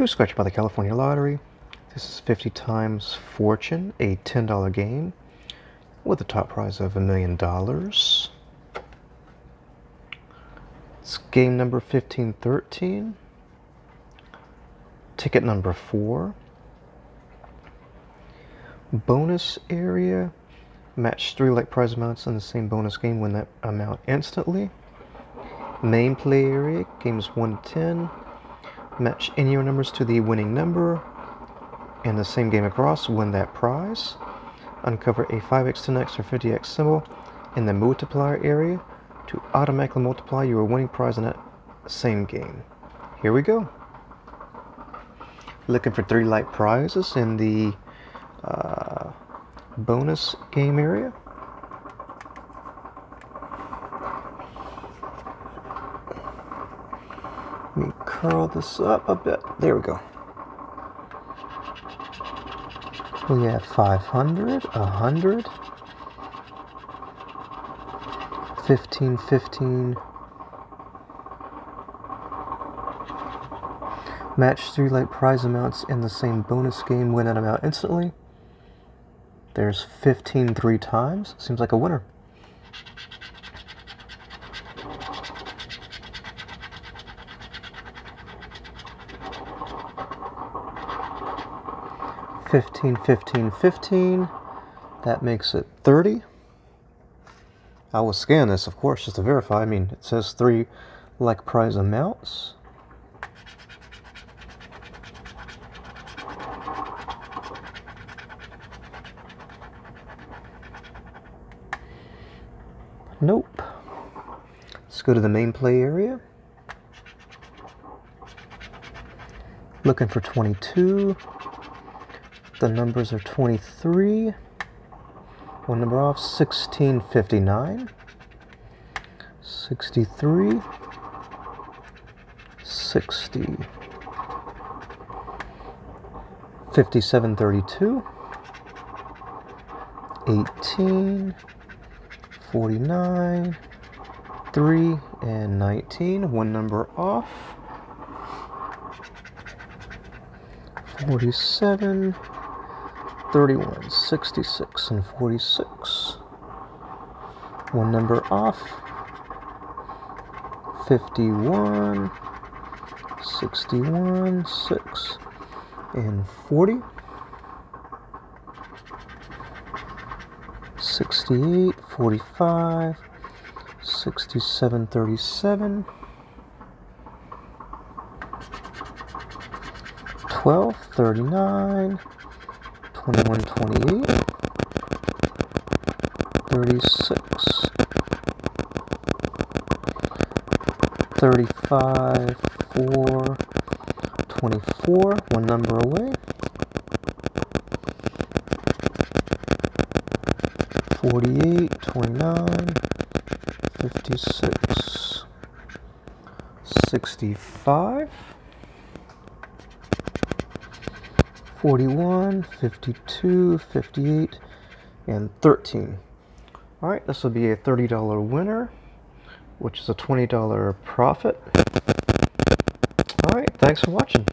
New scratch by the California Lottery. This is 50 times fortune, a $10 game with a top prize of a million dollars. It's game number 1513. Ticket number 4. Bonus area. Match three like prize amounts in the same bonus game. Win that amount instantly. Main play area. Games 1 to 10. Match any of your numbers to the winning number. And the same game across. Win that prize. Uncover a 5x, 10x, or 50x symbol in the multiplier area to automatically multiply your winning prize in that same game. Here we go. Looking for three light prizes in the uh, bonus game area. Me curl this up a bit. There we go. We have 500, 100, 15, 15. Match three light prize amounts in the same bonus game. Win that amount instantly. There's 15 three times. Seems like a winner. Fifteen, fifteen, fifteen. That makes it 30. I will scan this, of course, just to verify. I mean, it says three like prize amounts. Nope. Let's go to the main play area. Looking for 22. The numbers are 23. One number off, 1659. 63. 60. 5732. 18. 49, 3, and 19. One number off. 47, 31, 66, and 46. One number off. 51, 61, 6, and 40. 68, 45, 67, 37, 12, 39, 21, 28, 36, 35, 4, 24, one number away. 48, 29, 56, 65, 41, 52, 58, and 13. All right, this will be a $30 winner, which is a $20 profit. All right, thanks for watching.